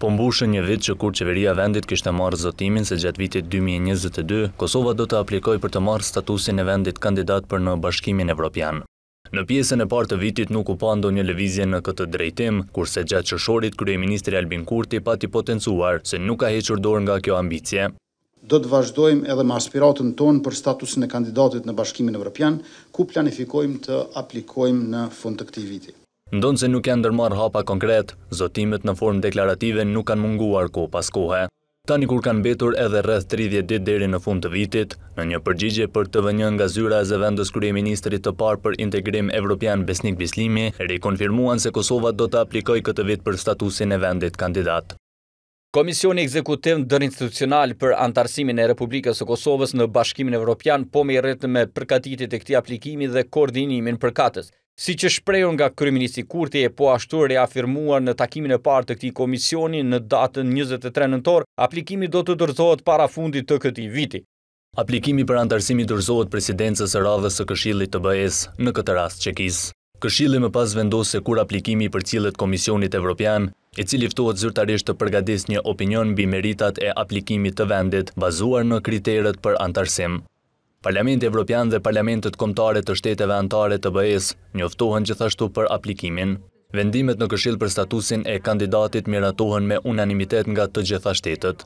Po mbushet një vit që kur qeveria e vendit kishte marrë zotimin se gjatë vitit dy mijë e njëzet e dy, Kosova do të aplikojë për të marrë statusin e vendit kandidat për në Bashkimin Evropian. Në pjesën e parë të vitit nuk u pa ndonjë lëvizje në këtë drejtim, kurse gjatë qershorit kryeministri Albin Kurti pati potencuar se nuk ka hequr dorë nga kjo ambicie. Do të vazhdojmë edhe me aspiratën tonë për statusin e kandidatit në Bashkimin Evropian, ku planifikojmë të aplikojmë në fund të këtij viti. Ndonëse nuk janë ndërmarrë hapa konkretë, zotimet në formë deklarative nuk kanë munguar kohë pas kohe. Tani kur kanë mbetur edhe rreth tridhjetë ditë deri në fund të vitit, në një përgjigje për Tëvë1 nga zyra e zëvendëskryeministrit të parë për Integrim Evropian Besnik Bislimi rikonfirmuan se Kosova do të aplikojë këtë vit për statusin e vendit kandidat. Komisioni Ekzekutiv Ndërinstitucional për Anëtarësimin e Republikës së Kosovës në Bashkimin Evropian po merret me përgatitjet e këtij aplikimi dhe koordinimin përkatës. Siç është shprehur nga kryeministri Kurti e po ashtu reafirmuar në takimin e parë të këtij komisioni në datën njëzet e tre nëntor, aplikimi do të dorëzohet para fundit të këtij viti. Aplikimi për anëtarësim i dorëzohet Presidencës së radhës së Këshillit të BE-së, në këtë rast Çekisë. Këshilli më pas vendos se kur aplikimi i përcillet Komisionit Evropian, i cili ftohet zyrtarisht të përgatisë një opinion mbi meritat e aplikimit të vendit, bazuar në kriteret për anëtarësim. Parlamenti Evropian dhe parlamentet kombëtare të shteteve anëtare të BE-së njoftohen gjithashtu për aplikimin. Vendimet në Këshill për statusin e kandidatit miratohen me unanimitet nga të gjitha shtetet.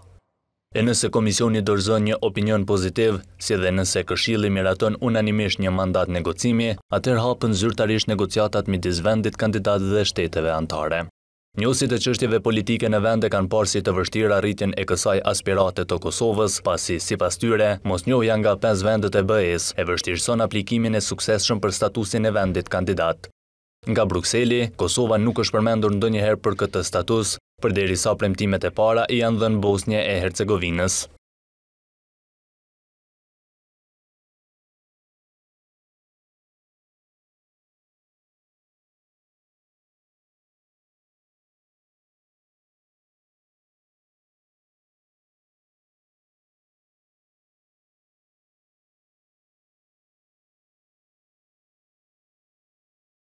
E nëse Komisioni dorëzon një opinion pozitiv, si dhe nëse Këshilli miraton unanimisht një mandat negocimi, atëherë hapen zyrtarisht negociatat midis vendit kandidat dhe shteteve anëtare. Njohësit e çështjeve politike në vend e kanë parë si të vështirë arritjen e kësaj aspirate të Kosovës, pasi, sipas tyre, mosnjohja nga pesë vendet e BE-së e vështirëson aplikimin e suksesshëm për statusin e vendit kandidat. Nga Brukseli, Kosova nuk është përmendur ndonjëherë për këtë status, përderisa premtimet e para i janë dhënë Bosnje e Hercegovinës.